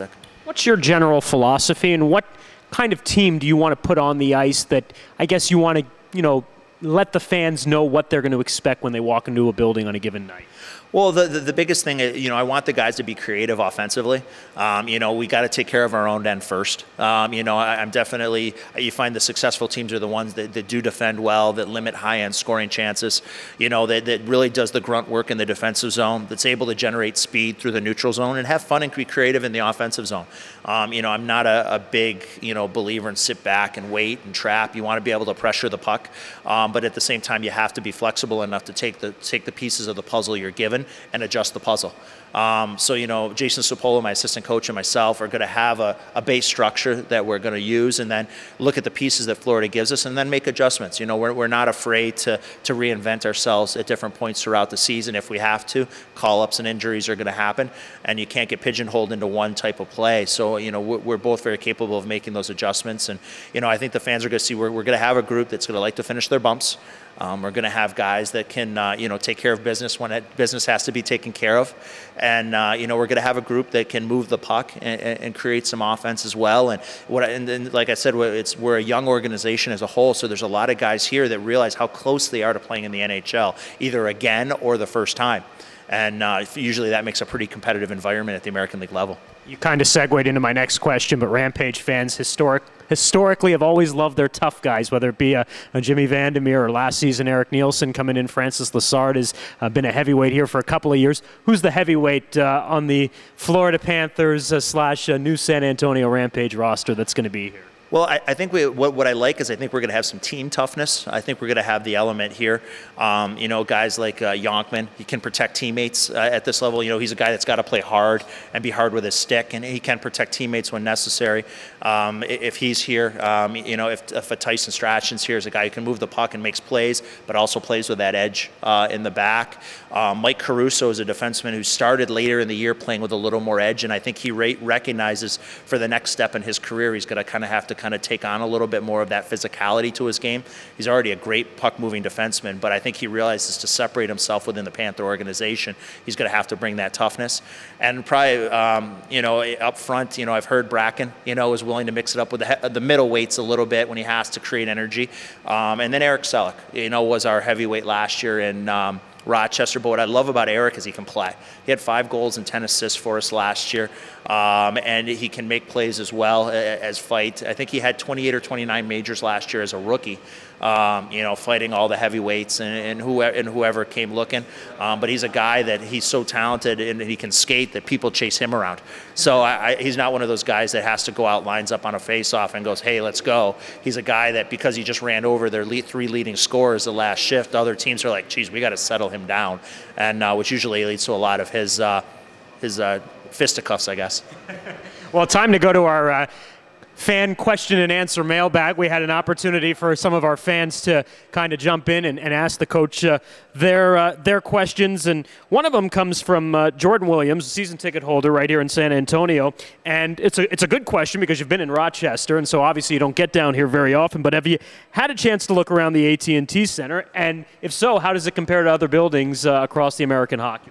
fantastic. What's your general philosophy, and what kind of team do you want to put on the ice that I guess you want to, you know, let the fans know what they're going to expect when they walk into a building on a given night? Well, the, the, the, biggest thing, uh, you know, I want the guys to be creative offensively. Um, you know, we got to take care of our own end first. Um, you know, I, am definitely, you find the successful teams are the ones that, that do defend well, that limit high end scoring chances, you know, that, that really does the grunt work in the defensive zone, that's able to generate speed through the neutral zone and have fun and be creative in the offensive zone. Um, you know, I'm not a, a, big, you know, believer in sit back and wait and trap. You want to be able to pressure the puck, um, but at the same time, you have to be flexible enough to take the, take the pieces of the puzzle you're given and adjust the puzzle. Um, so, you know, Jason Sopolo, my assistant coach, and myself are going to have a, a base structure that we're going to use and then look at the pieces that Florida gives us and then make adjustments. You know, we're, we're not afraid to, to reinvent ourselves at different points throughout the season if we have to. Call ups and injuries are going to happen, and you can't get pigeonholed into one type of play. So, you know, we're, we're both very capable of making those adjustments. And, you know, I think the fans are going to see we're, we're going to have a group that's going to like to finish their bumps. Um, we're going to have guys that can, uh, you know, take care of business when it, business has to be taken care of, and uh, you know, we're going to have a group that can move the puck and, and create some offense as well. And what, and then, like I said, it's we're a young organization as a whole, so there's a lot of guys here that realize how close they are to playing in the NHL, either again or the first time. And uh, usually that makes a pretty competitive environment at the American League level. You kind of segued into my next question, but Rampage fans historic, historically have always loved their tough guys, whether it be a, a Jimmy Vandermeer or last season Eric Nielsen coming in. Francis Lessard has uh, been a heavyweight here for a couple of years. Who's the heavyweight uh, on the Florida Panthers uh, slash uh, New San Antonio Rampage roster that's going to be here? Well, I, I think we, what, what, I like is I think we're going to have some team toughness. I think we're going to have the element here. Um, you know, guys like uh, Yonkman, he can protect teammates uh, at this level. You know, he's a guy that's got to play hard and be hard with his stick, and he can protect teammates when necessary. Um, if he's here, um, you know, if, if a Tyson Strachan's here, is a guy who can move the puck and makes plays, but also plays with that edge uh, in the back. Um, Mike Caruso is a defenseman who started later in the year playing with a little more edge, and I think he recognizes for the next step in his career, he's going to kind of have to kind of take on a little bit more of that physicality to his game. He's already a great puck moving defenseman, but I think he realizes to separate himself within the Panther organization, he's going to have to bring that toughness. And probably, um, you know, up front, you know, I've heard Bracken, you know, is willing to mix it up with the, the middle weights a little bit when he has to create energy. Um, and then Eric Selleck, you know, was our heavyweight last year, and um, Rochester. But what I love about Eric is he can play. He had five goals and 10 assists for us last year, um, and he can make plays as well as fight. I think he had 28 or 29 majors last year as a rookie um, you know, fighting all the heavyweights and, and, whoever, and whoever came looking. Um, but he's a guy that he's so talented and he can skate that people chase him around. So I, I, he's not one of those guys that has to go out, lines up on a face-off, and goes, "Hey, let's go." He's a guy that because he just ran over their lead, three leading scorers the last shift, other teams are like, "Geez, we got to settle him down," and uh, which usually leads to a lot of his uh, his uh, fisticuffs, I guess. well, time to go to our uh, fan question and answer mailbag. We had an opportunity for some of our fans to kind of jump in and, and ask the coach uh, their uh, their questions. And one of them comes from uh, Jordan Williams, season ticket holder right here in San Antonio. And it's a it's a good question because you've been in Rochester, and so obviously you don't get down here very often. But have you had a chance to look around the AT&T Center? And if so, how does it compare to other buildings uh, across the American Hockey?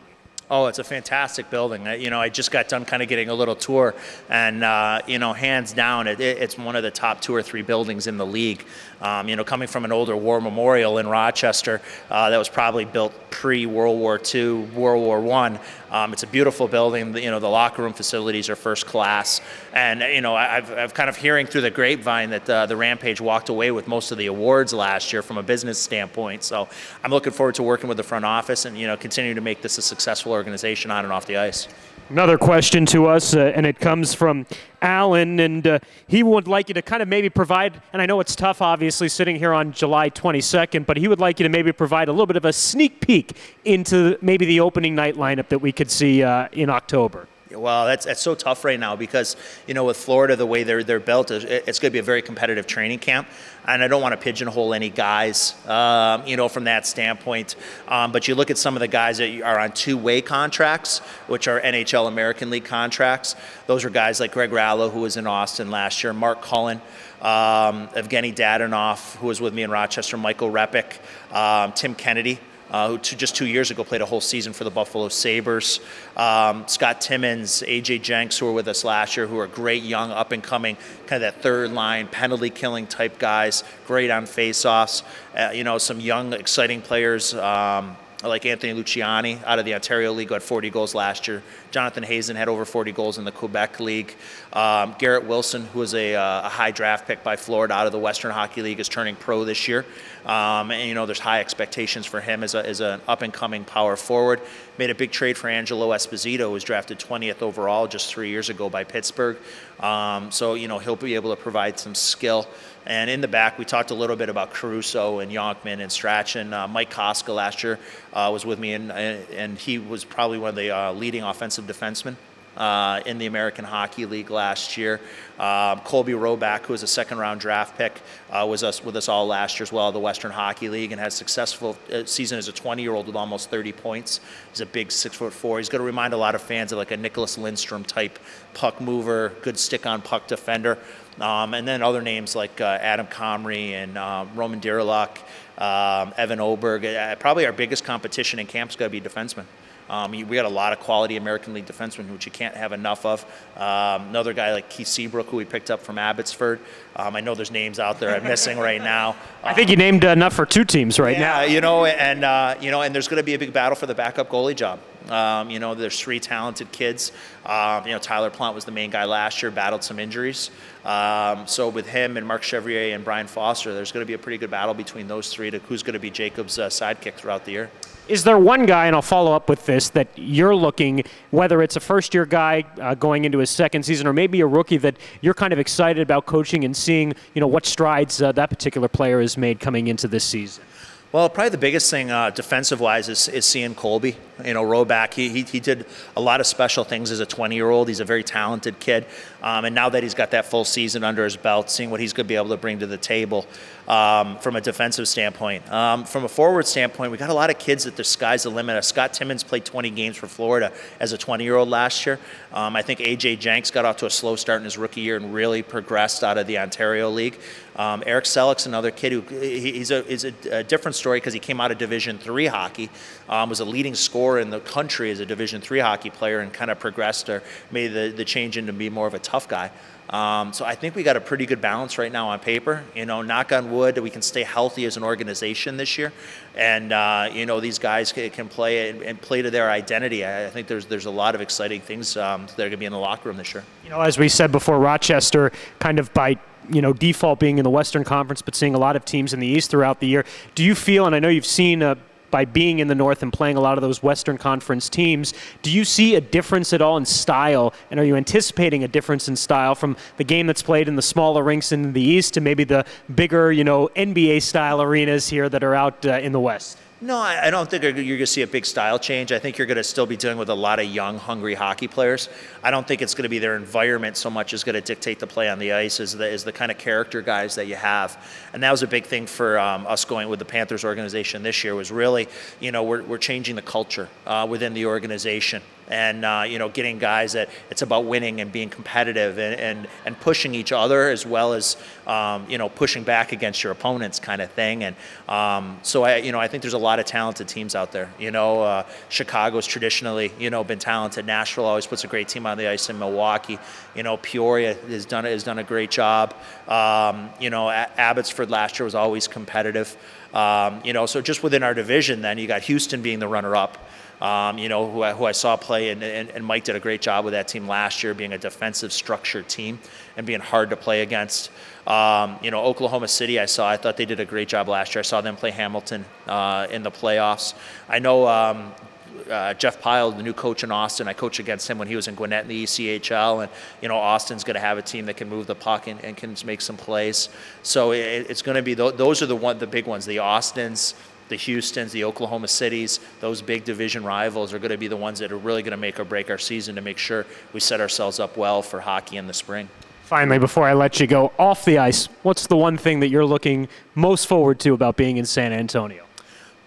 Oh, it's a fantastic building. You know, I just got done kind of getting a little tour, and uh, you know, hands down, it, it's one of the top two or three buildings in the league. Um, you know, coming from an older war memorial in Rochester uh, that was probably built pre World War II, World War One. Um, it's a beautiful building. You know, the locker room facilities are first class, and you know, I've, I've kind of hearing through the grapevine that uh, the Rampage walked away with most of the awards last year from a business standpoint. So I'm looking forward to working with the front office and you know, continuing to make this a successful organization on and off the ice. Another question to us, uh, and it comes from Alan, and uh, he would like you to kind of maybe provide, and I know it's tough, obviously, sitting here on July 22nd, but he would like you to maybe provide a little bit of a sneak peek into maybe the opening night lineup that we could see uh, in October. Well, that's, that's so tough right now because, you know, with Florida, the way they're, they're built, it's going to be a very competitive training camp. And I don't want to pigeonhole any guys, um, you know, from that standpoint. Um, but you look at some of the guys that are on two way contracts, which are NHL American League contracts. Those are guys like Greg Rallo, who was in Austin last year, Mark Cullen, um, Evgeny Dadonov, who was with me in Rochester, Michael Repik, um, Tim Kennedy uh, who two, just two years ago played a whole season for the Buffalo Sabres. Um, Scott Timmins, AJ Jenks, who were with us last year, who are great young, up and coming, kind of that third line, penalty killing type guys, great on faceoffs. Uh, you know, some young, exciting players. Um, like Anthony Luciani out of the Ontario League, who had 40 goals last year. Jonathan Hazen had over 40 goals in the Quebec League. Um, Garrett Wilson, who was a, uh, a, high draft pick by Florida out of the Western Hockey League, is turning pro this year. Um, and, you know, there's high expectations for him as, a, as an up and coming power forward. Made a big trade for Angelo Esposito, who was drafted 20th overall just three years ago by Pittsburgh. Um, so, you know, he'll be able to provide some skill. And in the back, we talked a little bit about Caruso and Yonkman and Strachan. Uh, Mike Kostka last year uh, was with me, and, and he was probably one of the uh, leading offensive defensemen uh, in the American Hockey League last year. Um, Colby Robak, who was a second round draft pick, uh, was us with us all last year as well, the Western Hockey League, and had a successful uh, season as a 20 year old with almost 30 points. He's a big six foot four. He's going to remind a lot of fans of like a Nicklas Lidstrom type puck mover, good stick on puck defender. Um, and then other names like uh, Adam Comrie and um, Roman Derlyuk, um, Evan Oberg. Uh, probably our biggest competition in camp is going to be defensemen. Um, we got a lot of quality American League defensemen, which you can't have enough of. Um, another guy like Keith Seabrook, who we picked up from Abbotsford. Um, I know there's names out there I'm missing right now. I think you named enough for two teams right yeah, now. you know, and uh, you know, and there's going to be a big battle for the backup goalie job. Um, you know, there's three talented kids. Um, you know, Tyler Plant was the main guy last year, battled some injuries. Um, so with him and Marc Cheverie and Brian Foster, there's going to be a pretty good battle between those three to who's going to be Jacob's uh, sidekick throughout the year. Is there one guy, and I'll follow up with this, that you're looking, whether it's a first year guy uh, going into his second season or maybe a rookie that you're kind of excited about coaching and seeing, you know, what strides uh, that particular player has made coming into this season? Well, probably the biggest thing uh, defensive wise is, is seeing Colby. You know, Robak, he, he, he did a lot of special things as a 20 year old. He's a very talented kid. Um, and now that he's got that full season under his belt, seeing what he's going to be able to bring to the table um, from a defensive standpoint. Um, from a forward standpoint, we got a lot of kids that the sky's the limit. Scott Timmins played 20 games for Florida as a 20 year old last year. Um, I think AJ Jenks got off to a slow start in his rookie year and really progressed out of the Ontario League. Um, Eric Selleck's another kid who he's a, he's a, a different story because he came out of Division three hockey, um, was a leading scorer in the country as a Division three hockey player, and kind of progressed or made the, the change into be more of a tough guy. Um, so I think we got a pretty good balance right now on paper. You know, knock on wood, that we can stay healthy as an organization this year, and uh, you know these guys can play and, play to their identity. I, I think there's there's a lot of exciting things um, that are going to be in the locker room this year. You know, as we said before, Rochester kind of by you know, default being in the Western Conference, but seeing a lot of teams in the East throughout the year. Do you feel, and I know you've seen uh, by being in the North and playing a lot of those Western Conference teams, do you see a difference at all in style? And are you anticipating a difference in style from the game that's played in the smaller rinks in the East to maybe the bigger, you know, NBA style arenas here that are out uh, in the West? No, I don't think you're going to see a big style change. I think you're going to still be dealing with a lot of young, hungry hockey players. I don't think it's going to be their environment so much as going to dictate the play on the ice as the, as the kind of character guys that you have. And that was a big thing for um, us going with the Panthers organization this year was really, you know, we're, we're changing the culture uh, within the organization and uh, you know getting guys that it's about winning and being competitive and, and, and pushing each other as well as um, you know pushing back against your opponents kind of thing. And um, so I you know I think there's a lot of talented teams out there. You know uh, Chicago's traditionally you know been talented. Nashville always puts a great team on the ice in Milwaukee. You know Peoria has done has done a great job. Um, you know Abbotsford last year was always competitive. Um, you know so just within our division then you got Houston being the runner up um, you know, who I, who I saw play, and, and, and, Mike did a great job with that team last year, being a defensive structured team and being hard to play against. Um, you know, Oklahoma City, I saw, I thought they did a great job last year. I saw them play Hamilton uh, in the playoffs. I know um, uh, Jeff Pyle, the new coach in Austin. I coached against him when he was in Gwinnett in the ECHL, and you know Austin's going to have a team that can move the puck and, and can make some plays. So it, it's going to be th- those are the one the big ones. The Austins, the Houstons, the Oklahoma Cities, those big division rivals are going to be the ones that are really going to make or break our season to make sure we set ourselves up well for hockey in the spring. Finally, before I let you go off the ice, what's the one thing that you're looking most forward to about being in San Antonio?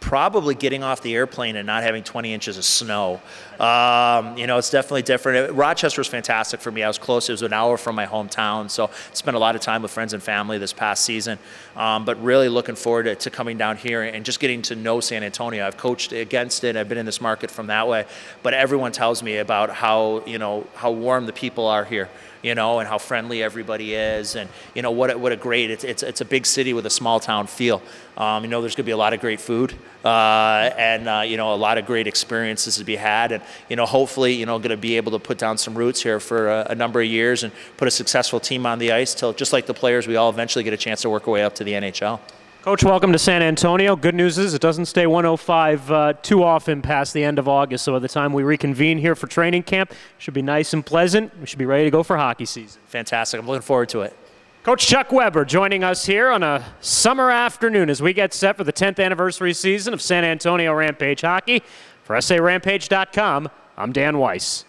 Probably getting off the airplane and not having 20 inches of snow. Um, you know, it's definitely different. Rochester was fantastic for me. I was close. It was an hour from my hometown, so spent a lot of time with friends and family this past season. Um, but really looking forward to, to, coming down here and just getting to know San Antonio. I've coached against it. I've been in this market from that way. But everyone tells me about how you know how warm the people are here you know, and how friendly everybody is, and you know what a, what a great it's, it's it's a big city with a small town feel. Um, you know, there's going to be a lot of great food, uh, and uh, you know a lot of great experiences to be had, and you know hopefully you know going to be able to put down some roots here for a, a, number of years and put a successful team on the ice till just like the players, we all eventually get a chance to work our way up to the NHL. Coach, welcome to San Antonio. Good news is it doesn't stay 105 uh, too often past the end of August. So by the time we reconvene here for training camp, it should be nice and pleasant. We should be ready to go for hockey season. Fantastic. I'm looking forward to it. Coach Chuck Weber joining us here on a summer afternoon as we get set for the 10th anniversary season of San Antonio Rampage Hockey. For SARampage.com, I'm Dan Weiss.